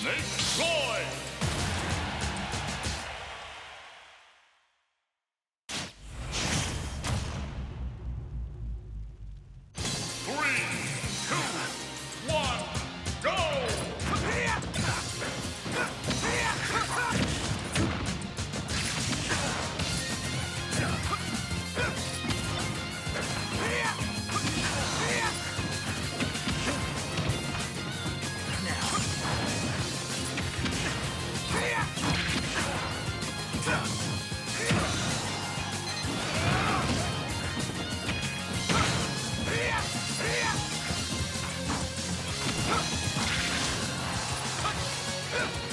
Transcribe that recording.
Snake Roy! Yeah.